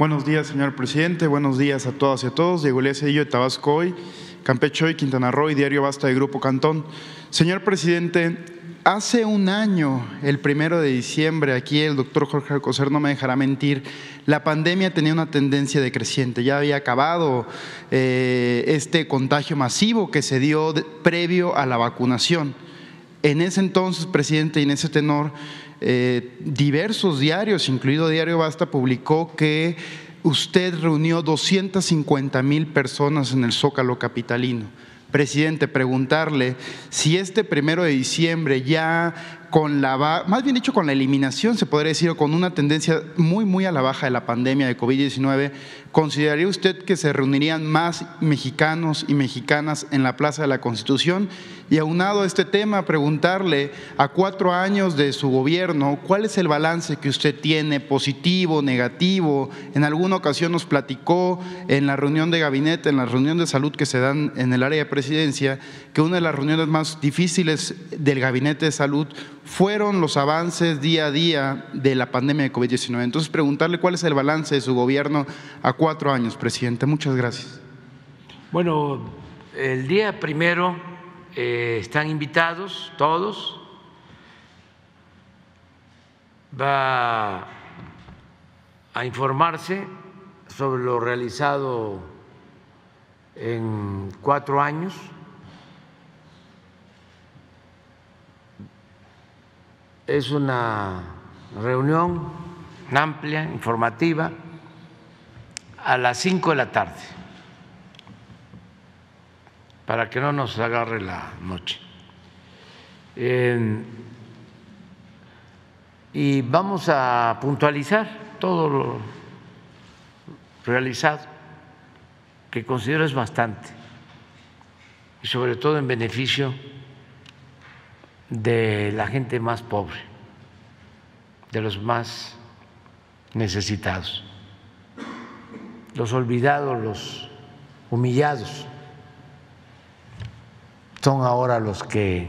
Buenos días, señor presidente. Buenos días a todas y a todos. Diego Elías de Tabasco hoy, Campeche hoy, Quintana Roo y Diario Basta de Grupo Cantón. Señor presidente, hace un año, el primero de diciembre, aquí el doctor Jorge Alcocer no me dejará mentir, la pandemia tenía una tendencia decreciente. Ya había acabado eh, este contagio masivo que se dio previo a la vacunación. En ese entonces, presidente, y en ese tenor, eh, diversos diarios, incluido Diario Basta, publicó que usted reunió 250 mil personas en el Zócalo Capitalino. Presidente, preguntarle si este primero de diciembre ya con la, más bien dicho con la eliminación, se podría decir, o con una tendencia muy, muy a la baja de la pandemia de COVID-19, ¿consideraría usted que se reunirían más mexicanos y mexicanas en la Plaza de la Constitución? Y aunado a este tema, preguntarle a cuatro años de su gobierno, ¿cuál es el balance que usted tiene, positivo, negativo? En alguna ocasión nos platicó en la reunión de gabinete, en la reunión de salud que se dan en el área de presidencia, que una de las reuniones más difíciles del gabinete de salud fueron los avances día a día de la pandemia de COVID-19. Entonces, preguntarle cuál es el balance de su gobierno a cuatro años, presidente. Muchas gracias. Bueno, el día primero eh, están invitados todos. Va a informarse sobre lo realizado en cuatro años. Es una reunión amplia, informativa, a las cinco de la tarde para que no nos agarre la noche. Y vamos a puntualizar todo lo realizado, que considero es bastante, y sobre todo en beneficio de la gente más pobre, de los más necesitados, los olvidados, los humillados son ahora los que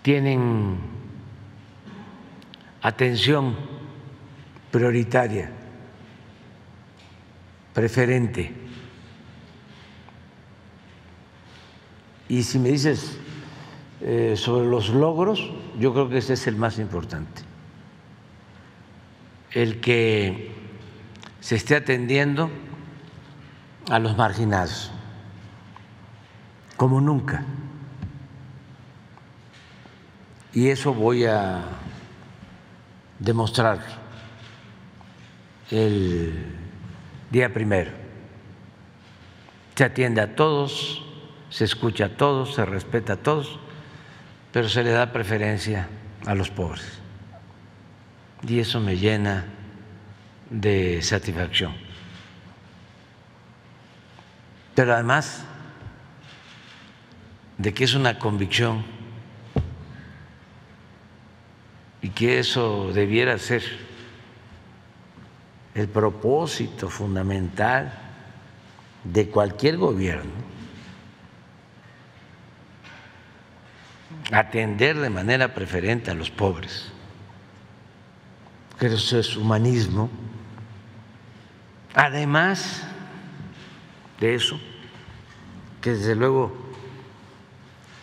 tienen atención prioritaria, preferente. Y si me dices eh, sobre los logros, yo creo que ese es el más importante. El que se esté atendiendo a los marginados como nunca. Y eso voy a demostrar el día primero. Se atiende a todos, se escucha a todos, se respeta a todos, pero se le da preferencia a los pobres. Y eso me llena de satisfacción. Pero además de que es una convicción y que eso debiera ser el propósito fundamental de cualquier gobierno, atender de manera preferente a los pobres, que eso es humanismo. Además de eso, que desde luego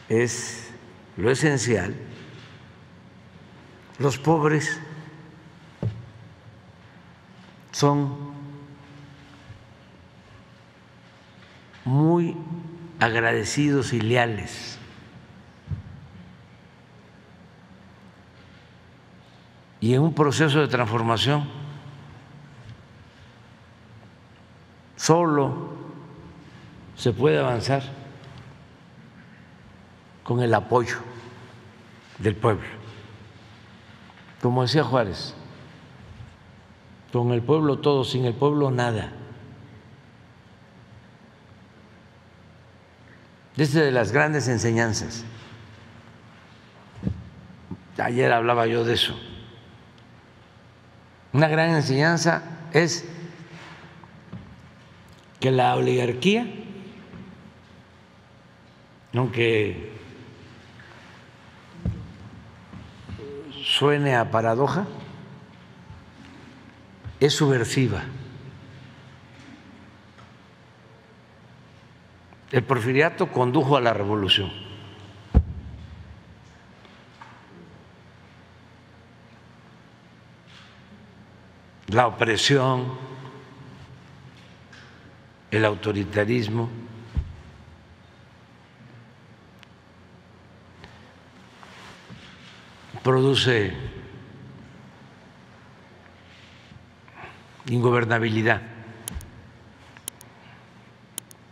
es lo esencial, los pobres son muy agradecidos y leales. Y en un proceso de transformación solo se puede avanzar con el apoyo del pueblo. Como decía Juárez, con el pueblo todo, sin el pueblo nada. Desde de las grandes enseñanzas. Ayer hablaba yo de eso. Una gran enseñanza es que la oligarquía, aunque suene a paradoja, es subversiva. El porfiriato condujo a la revolución. La opresión, el autoritarismo, produce ingobernabilidad.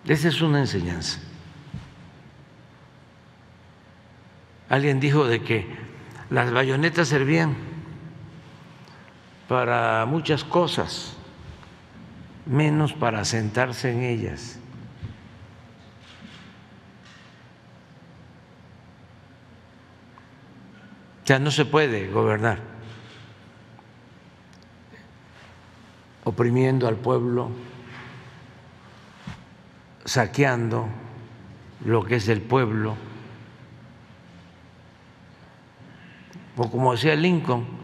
Esa es una enseñanza. Alguien dijo de que las bayonetas servían para muchas cosas, menos para sentarse en ellas. O sea, no se puede gobernar oprimiendo al pueblo, saqueando lo que es del pueblo. O como decía Lincoln,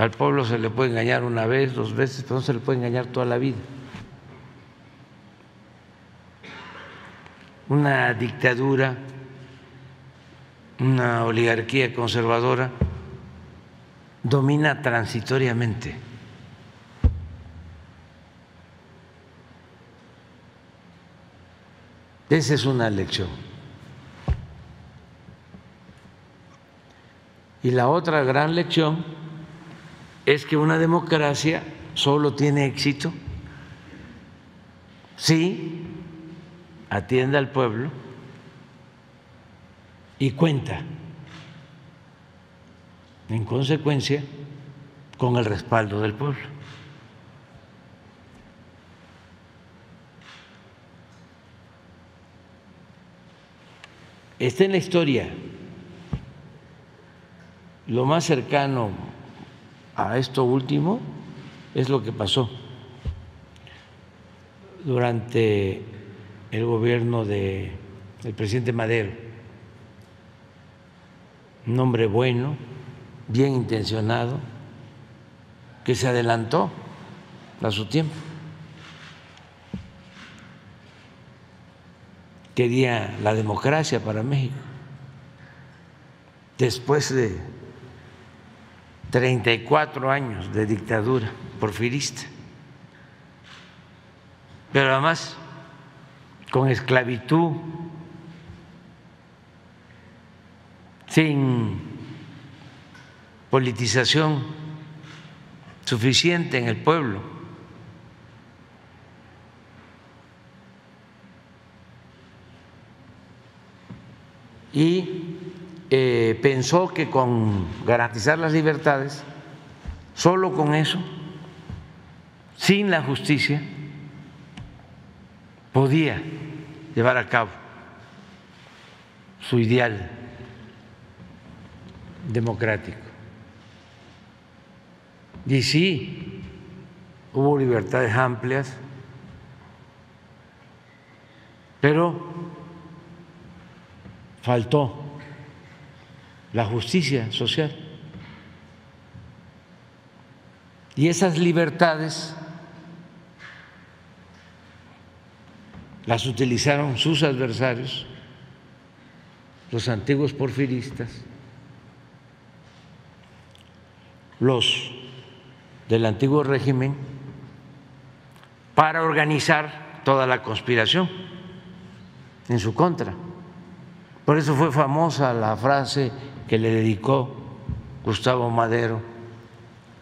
al pueblo se le puede engañar una vez, dos veces, pero no se le puede engañar toda la vida. Una dictadura una oligarquía conservadora domina transitoriamente. Esa es una lección. Y la otra gran lección es que una democracia solo tiene éxito si atiende al pueblo y cuenta, en consecuencia, con el respaldo del pueblo. Está en la historia. Lo más cercano a esto último es lo que pasó durante el gobierno del presidente Madero un hombre bueno, bien intencionado, que se adelantó a su tiempo. Quería la democracia para México. Después de 34 años de dictadura porfirista, pero además con esclavitud sin politización suficiente en el pueblo. Y eh, pensó que con garantizar las libertades, solo con eso, sin la justicia, podía llevar a cabo su ideal democrático. Y sí, hubo libertades amplias, pero faltó la justicia social. Y esas libertades las utilizaron sus adversarios, los antiguos porfiristas, los del antiguo régimen para organizar toda la conspiración en su contra. Por eso fue famosa la frase que le dedicó Gustavo Madero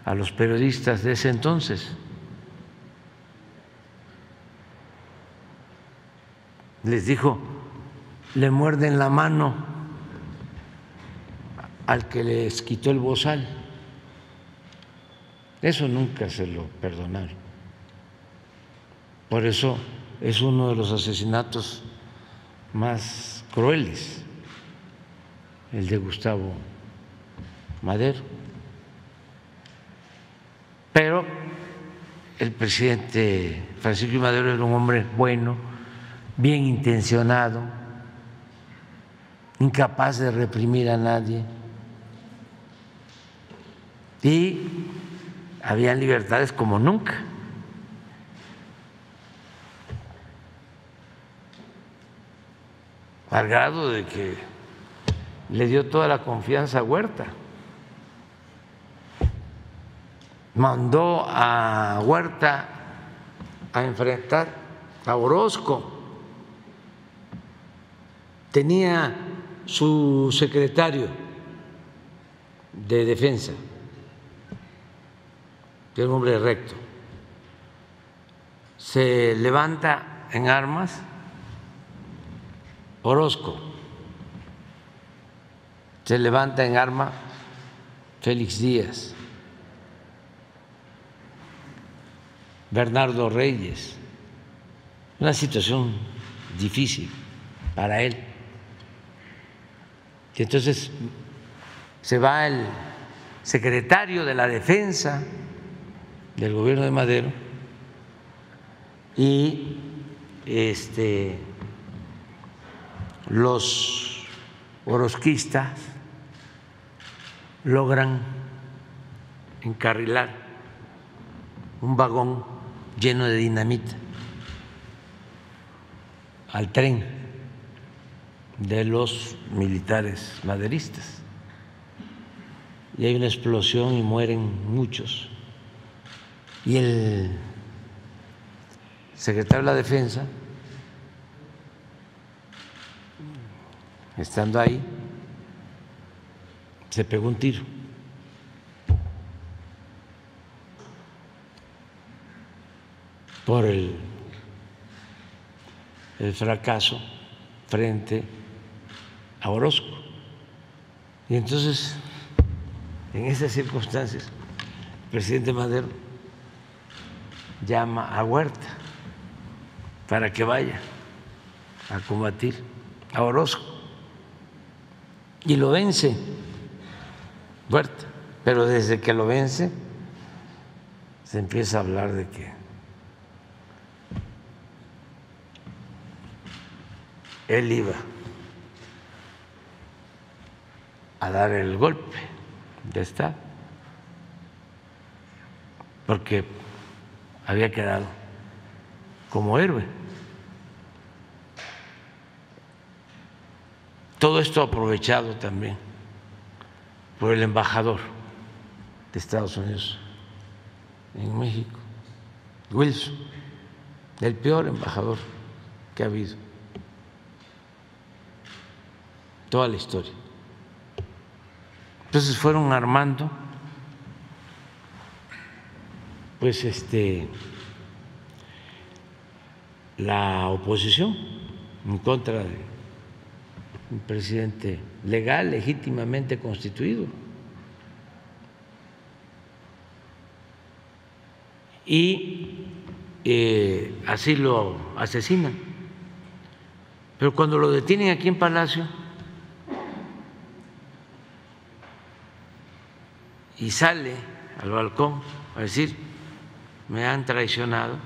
a los periodistas de ese entonces. Les dijo, le muerden la mano al que les quitó el bozal. Eso nunca se lo perdonaron. Por eso es uno de los asesinatos más crueles, el de Gustavo Madero. Pero el presidente Francisco Madero era un hombre bueno, bien intencionado, incapaz de reprimir a nadie. Y había libertades como nunca. Al grado de que le dio toda la confianza a Huerta. Mandó a Huerta a enfrentar a Orozco. Tenía su secretario de defensa, que es un hombre recto, se levanta en armas Orozco, se levanta en arma Félix Díaz, Bernardo Reyes, una situación difícil para él. Y entonces se va el secretario de la defensa del gobierno de Madero y este, los orosquistas logran encarrilar un vagón lleno de dinamita al tren de los militares maderistas. Y hay una explosión y mueren muchos. Y el secretario de la Defensa, estando ahí, se pegó un tiro. por el el fracaso frente a Orozco. Y entonces, en esas circunstancias, el presidente Madero llama a Huerta para que vaya a combatir a Orozco. Y lo vence Huerta, pero desde que lo vence se empieza a hablar de que él iba a dar el golpe de Estado, porque había quedado como héroe. Todo esto aprovechado también por el embajador de Estados Unidos en México, Wilson, el peor embajador que ha habido toda la historia. Entonces fueron armando pues este la oposición en contra de un presidente legal, legítimamente constituido. Y eh, así lo asesinan. Pero cuando lo detienen aquí en Palacio, y sale al balcón a decir, me han traicionado,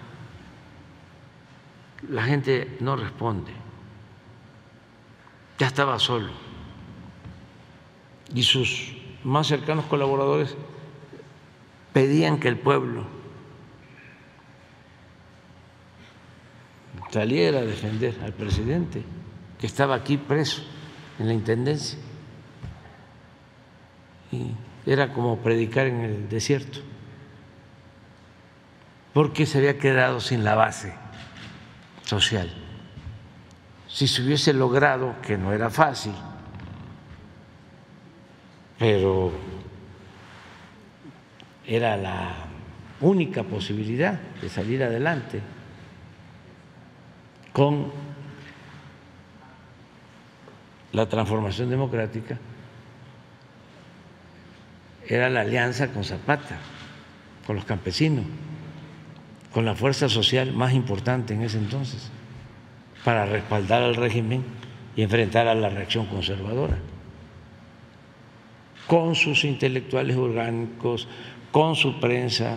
la gente no responde. Ya estaba solo. Y sus más cercanos colaboradores pedían que el pueblo saliera a defender al presidente, que estaba aquí preso en la Intendencia. Y era como predicar en el desierto, porque se había quedado sin la base social. Si se hubiese logrado, que no era fácil, pero era la única posibilidad de salir adelante con la transformación democrática. Era la alianza con Zapata, con los campesinos, con la fuerza social más importante en ese entonces, para respaldar al régimen y enfrentar a la reacción conservadora, con sus intelectuales orgánicos, con su prensa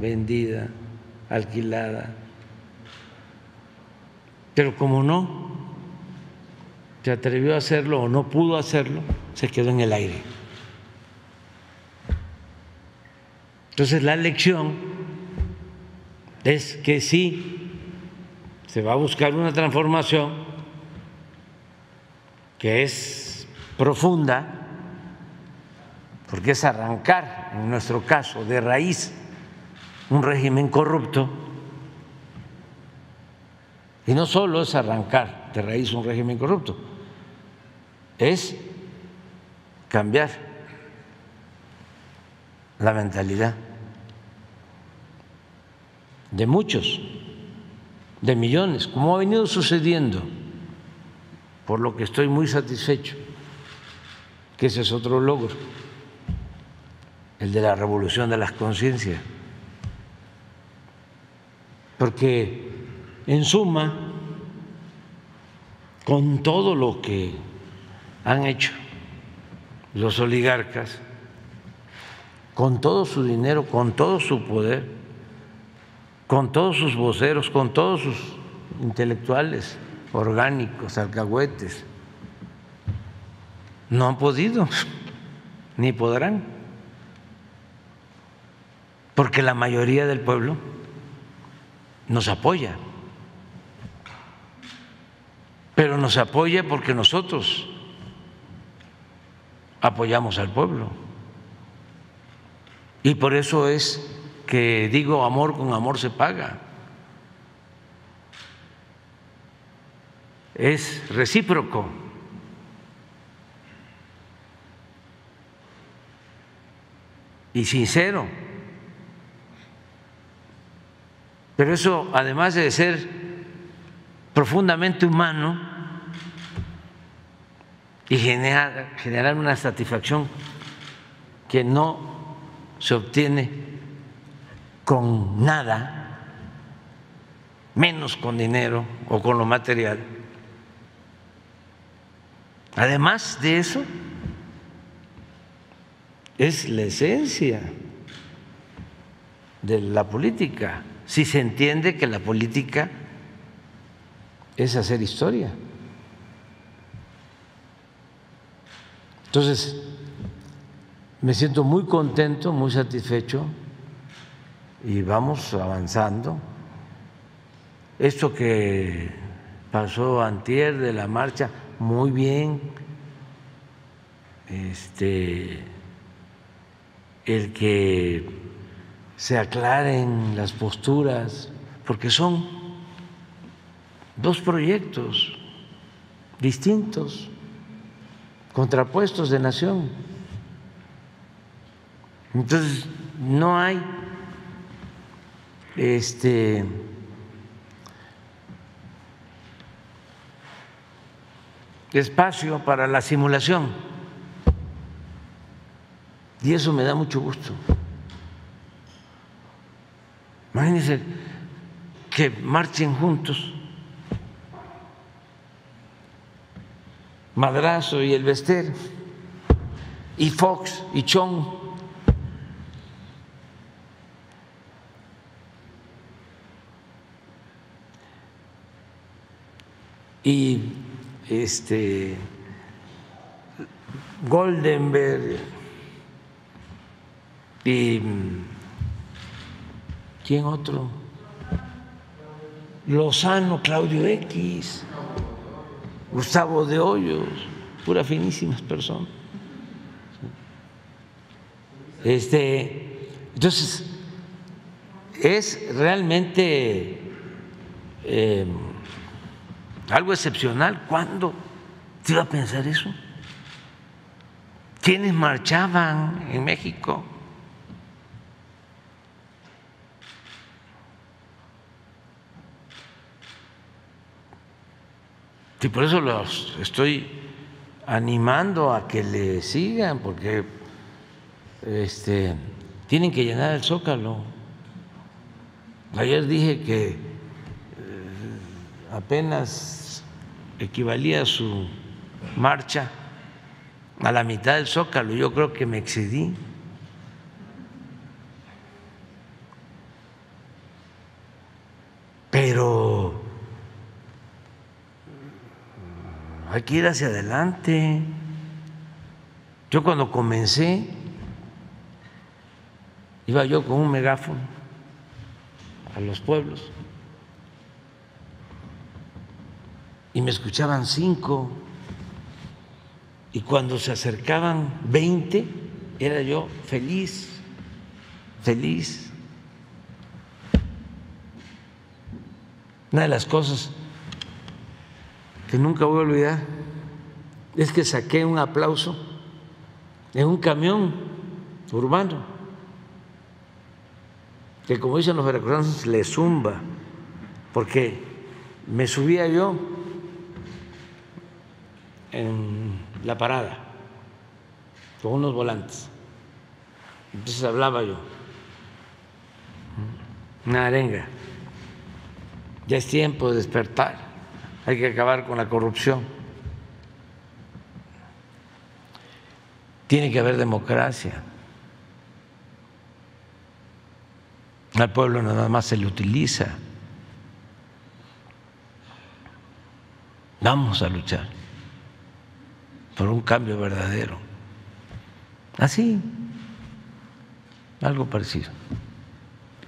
vendida, alquilada. Pero como no se atrevió a hacerlo o no pudo hacerlo, se quedó en el aire. Entonces la lección es que sí se va a buscar una transformación que es profunda, porque es arrancar, en nuestro caso, de raíz un régimen corrupto, y no solo es arrancar de raíz un régimen corrupto, es cambiar la mentalidad de muchos, de millones, como ha venido sucediendo, por lo que estoy muy satisfecho, que ese es otro logro, el de la revolución de las conciencias. Porque en suma, con todo lo que han hecho los oligarcas, con todo su dinero, con todo su poder, con todos sus voceros, con todos sus intelectuales orgánicos, alcahuetes, no han podido, ni podrán, porque la mayoría del pueblo nos apoya, pero nos apoya porque nosotros apoyamos al pueblo. Y por eso es que digo, amor con amor se paga. Es recíproco. Y sincero. Pero eso, además de ser profundamente humano y generar, generar una satisfacción que no se obtiene con nada, menos con dinero o con lo material. Además de eso, es la esencia de la política, si se entiende que la política es hacer historia. Entonces, me siento muy contento, muy satisfecho y vamos avanzando. Esto que pasó antier de la marcha, muy bien. Este, el que se aclaren las posturas, porque son dos proyectos distintos, contrapuestos de nación. Entonces, no hay este espacio para la simulación. Y eso me da mucho gusto. Imagínense que marchen juntos Madrazo y el Vester, y Fox y Chong y este Goldenberg y quién otro Lozano, Claudio X, Gustavo de Hoyos, puras finísimas personas. Este, entonces, es realmente eh, algo excepcional. ¿Cuándo se iba a pensar eso? ¿Quiénes marchaban en México? Y por eso los estoy animando a que le sigan, porque este, tienen que llenar el zócalo. Ayer dije que apenas equivalía su marcha a la mitad del zócalo. Yo creo que me excedí. Pero hay que ir hacia adelante. Yo cuando comencé Iba yo con un megáfono a los pueblos y me escuchaban cinco y cuando se acercaban veinte era yo feliz, feliz. Una de las cosas que nunca voy a olvidar es que saqué un aplauso en un camión urbano, que como dicen los veracruzanos, le zumba, porque me subía yo en la parada con unos volantes. Entonces hablaba yo, una arenga. Ya es tiempo de despertar, hay que acabar con la corrupción. Tiene que haber democracia. Al pueblo nada más se le utiliza. Vamos a luchar por un cambio verdadero. Así, algo parecido.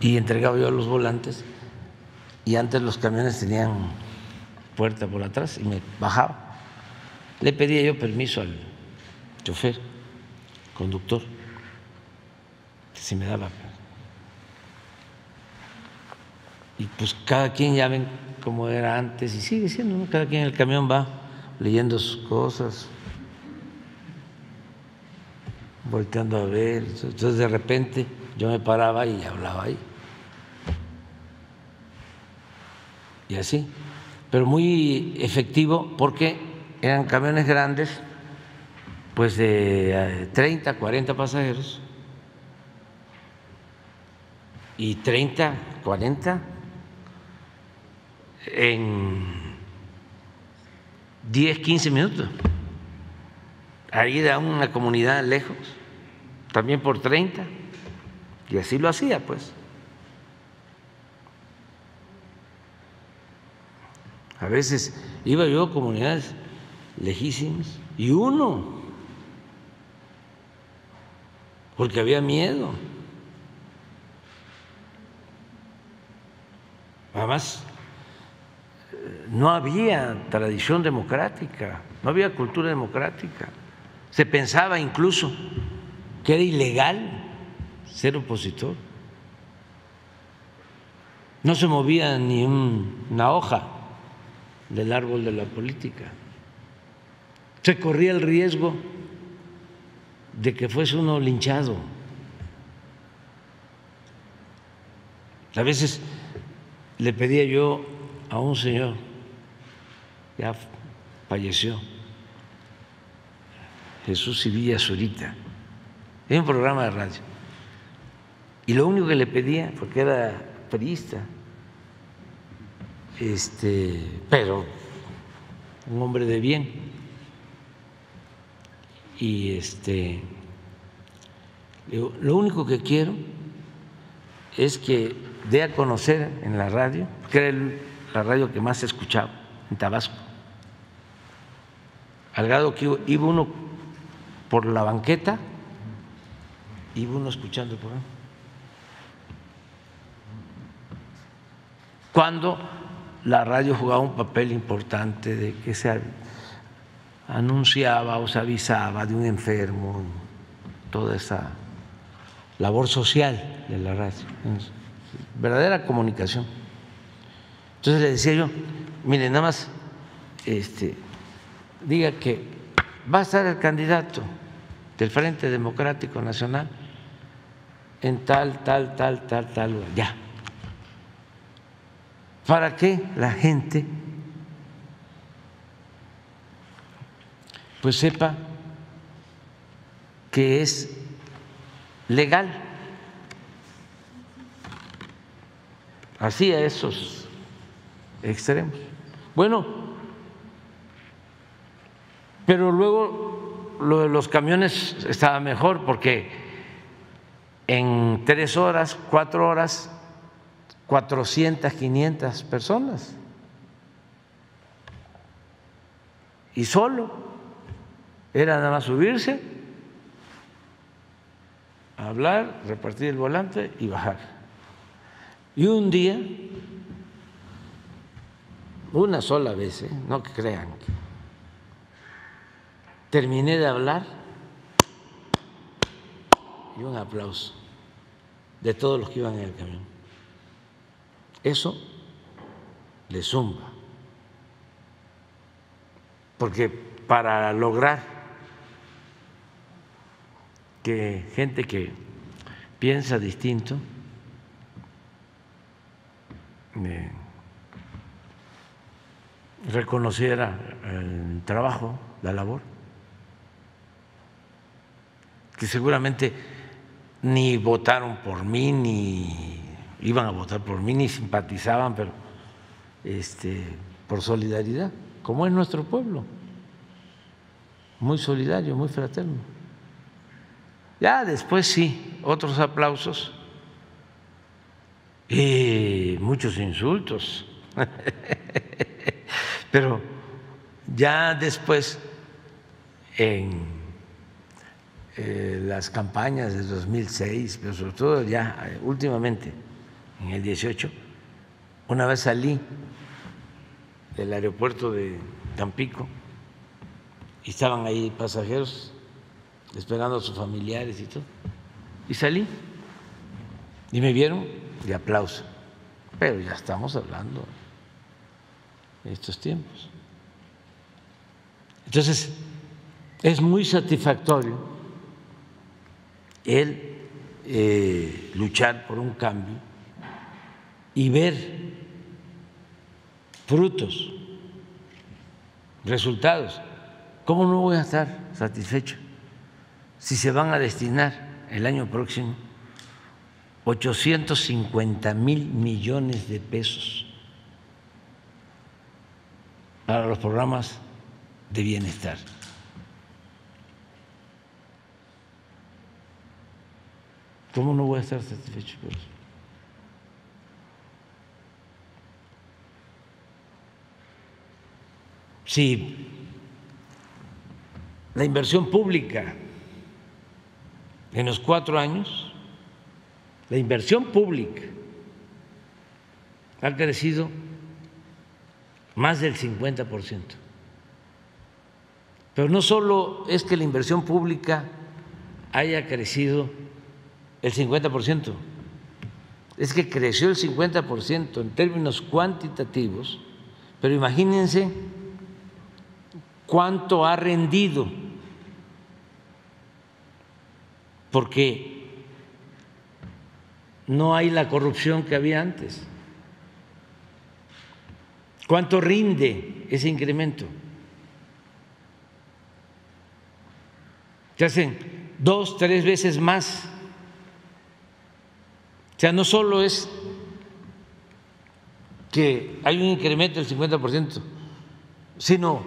Y entregaba yo los volantes y antes los camiones tenían puerta por atrás y me bajaba. Le pedía yo permiso al chofer, conductor, que si me daba. Y pues cada quien ya ven cómo era antes y sigue siendo, cada quien en el camión va leyendo sus cosas, volteando a ver. Entonces de repente yo me paraba y hablaba ahí. Y así. Pero muy efectivo porque eran camiones grandes, pues de 30, eh, 40 pasajeros. Y 30, 40 en 10, 15 minutos. Ahí de una comunidad lejos también por 30, y así lo hacía, pues. A veces iba yo a comunidades lejísimas y uno, porque había miedo. Además, no había tradición democrática, no había cultura democrática. Se pensaba incluso que era ilegal ser opositor. No se movía ni una hoja del árbol de la política. Se corría el riesgo de que fuese uno linchado. A veces le pedía yo a un señor, ya falleció, Jesús Sevilla Zurita, en un programa de radio. Y lo único que le pedía, porque era periodista, este, pero un hombre de bien, y este, lo único que quiero es que dé a conocer en la radio, que era la radio que más se escuchaba en Tabasco, al grado que iba uno por la banqueta y uno escuchando el programa. Cuando la radio jugaba un papel importante de que se anunciaba o se avisaba de un enfermo, toda esa labor social de la radio, verdadera comunicación. Entonces le decía yo, mire, nada más este, diga que va a estar el candidato del Frente Democrático Nacional en tal, tal, tal, tal, tal lugar. Ya. Para que la gente pues sepa que es legal. Así a esos extremos. Bueno, pero luego lo de los camiones estaba mejor porque en tres horas, cuatro horas, 400, 500 personas. Y solo era nada más subirse hablar, repartir el volante y bajar. Y un día, una sola vez, ¿eh? no que crean, terminé de hablar y un aplauso de todos los que iban en el camión. Eso le zumba. Porque para lograr que gente que piensa distinto reconociera el trabajo, la labor, que seguramente ni votaron por mí, ni iban a votar por mí, ni simpatizaban, pero este, por solidaridad, como es nuestro pueblo, muy solidario, muy fraterno. Ya después sí, otros aplausos. Y muchos insultos, pero ya después en eh, las campañas de 2006, pero sobre todo ya eh, últimamente, en el 18, una vez salí del aeropuerto de Tampico y estaban ahí pasajeros esperando a sus familiares y todo, y salí y me vieron de aplauso, pero ya estamos hablando de estos tiempos. Entonces, es muy satisfactorio el eh, luchar por un cambio y ver frutos, resultados. ¿Cómo no voy a estar satisfecho si se van a destinar el año próximo 850 mil millones de pesos para los programas de bienestar? ¿Cómo no voy a estar satisfecho por eso? Si la inversión pública en los cuatro años, la inversión pública ha crecido más del 50%. Pero no solo es que la inversión pública haya crecido el 50%. Es que creció el 50% en términos cuantitativos, pero imagínense cuánto ha rendido, porque no hay la corrupción que había antes. ¿Cuánto rinde ese incremento? Se hacen dos, tres veces más o sea, no solo es que hay un incremento del 50%, sino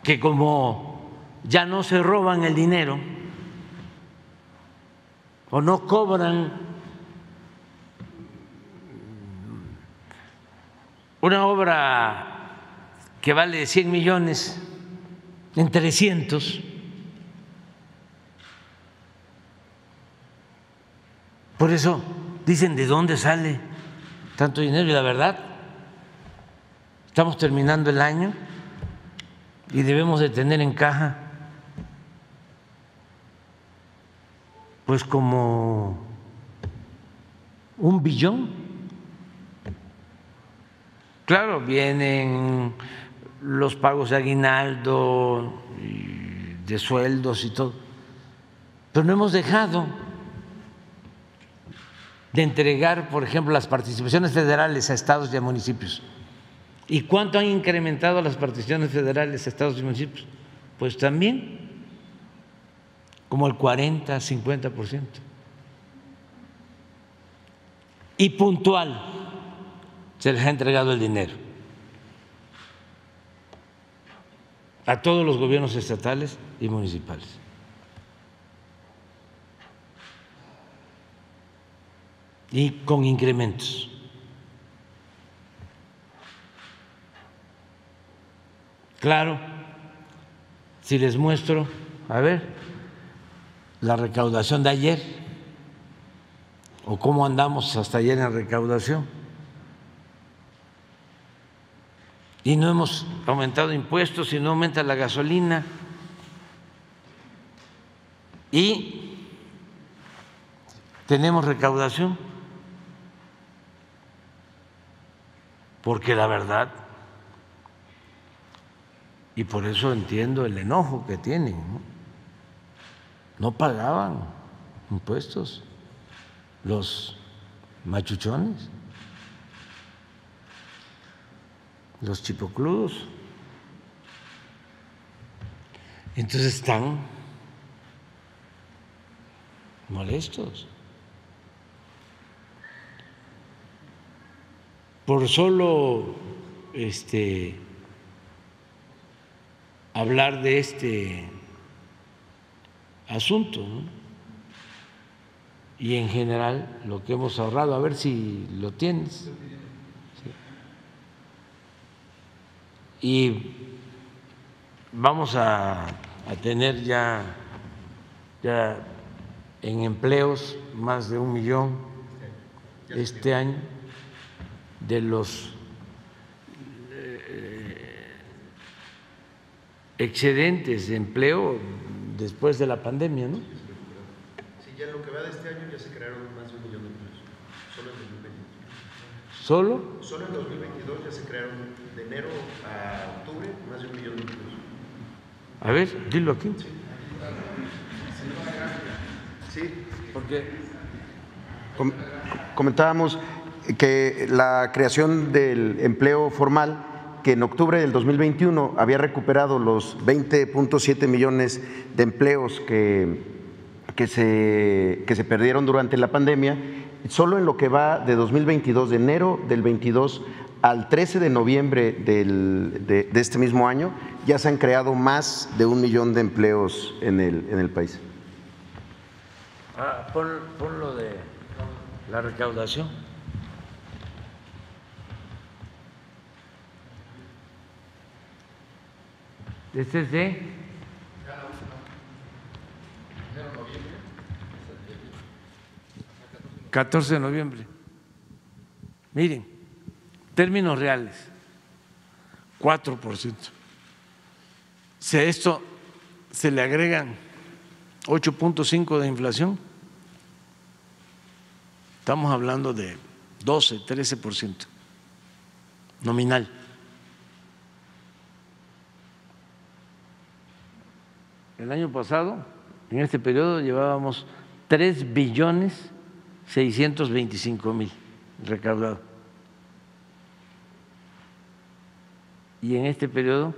que como ya no se roban el dinero o no cobran una obra que vale 100 millones en 300, Por eso dicen de dónde sale tanto dinero y la verdad, estamos terminando el año y debemos de tener en caja pues como un billón. Claro, vienen los pagos de aguinaldo, de sueldos y todo, pero no hemos dejado de entregar, por ejemplo, las participaciones federales a estados y a municipios. ¿Y cuánto han incrementado las participaciones federales a estados y municipios? Pues también como el 40, 50%. Y puntual se les ha entregado el dinero a todos los gobiernos estatales y municipales. Y con incrementos. Claro, si les muestro, a ver, la recaudación de ayer o cómo andamos hasta ayer en recaudación. Y no hemos aumentado impuestos y no aumenta la gasolina. Y tenemos recaudación. Porque la verdad, y por eso entiendo el enojo que tienen, ¿no? pagaban impuestos los machuchones, los chipocludos. Entonces están molestos. Por solo este hablar de este asunto. Y en general lo que hemos ahorrado, a ver si lo tienes. Y vamos a, a tener ya, ya en empleos más de un millón este año de los eh, excedentes de empleo después de la pandemia, ¿no? Sí, ya en lo que va de este año ya se crearon más de un millón de empleos, solo en 2022. ¿Solo? Solo en 2022 ya se crearon de enero a octubre más de un millón de empleos. A ver, dilo aquí. Sí, Porque Com- Comentábamos que la creación del empleo formal, que en octubre del 2021 había recuperado los 20.7 millones de empleos que, que, se, que se perdieron durante la pandemia, solo en lo que va de 2022, de enero del 22 al 13 de noviembre del- de, este mismo año, ya se han creado más de un millón de empleos en el, en el país. ah, pon, pon lo de la recaudación. Este es de 14 de noviembre. Miren, términos reales, 4%. Si a esto se le agregan 8.5 de inflación, estamos hablando de 12, 13% nominal. El año pasado, en este periodo, llevábamos 3 billones 625 mil recaudados. Y en este periodo,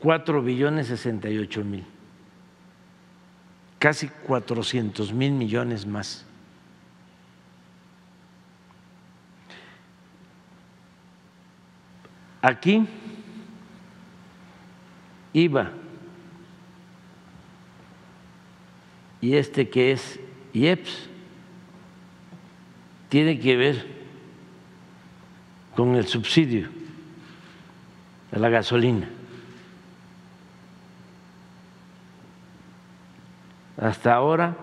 4 billones 68 mil. Casi 400 mil millones más. Aquí IVA y este que es IEPS tiene que ver con el subsidio a la gasolina. Hasta ahora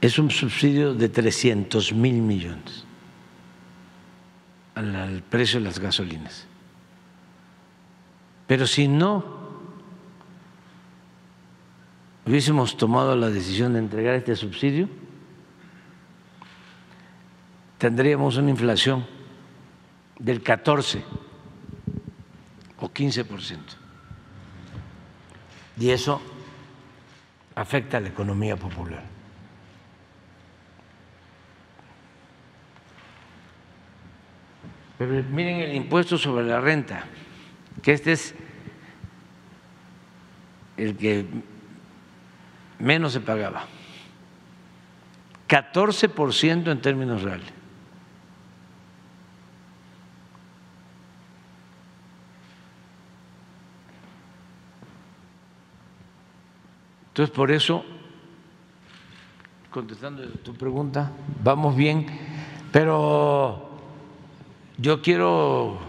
es un subsidio de 300 mil millones al, precio de las gasolinas. Pero si no hubiésemos tomado la decisión de entregar este subsidio, tendríamos una inflación del 14 o 15 por ciento. Y eso afecta a la economía popular. Pero miren el impuesto sobre la renta, que este es el que menos se pagaba. 14% en términos reales. Entonces, por eso, contestando tu pregunta, vamos bien, pero yo quiero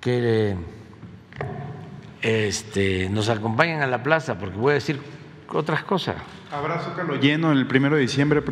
que este, nos acompañen a la plaza, porque voy a decir otras cosas. ¿Habrá Zócalo lleno el primero de diciembre?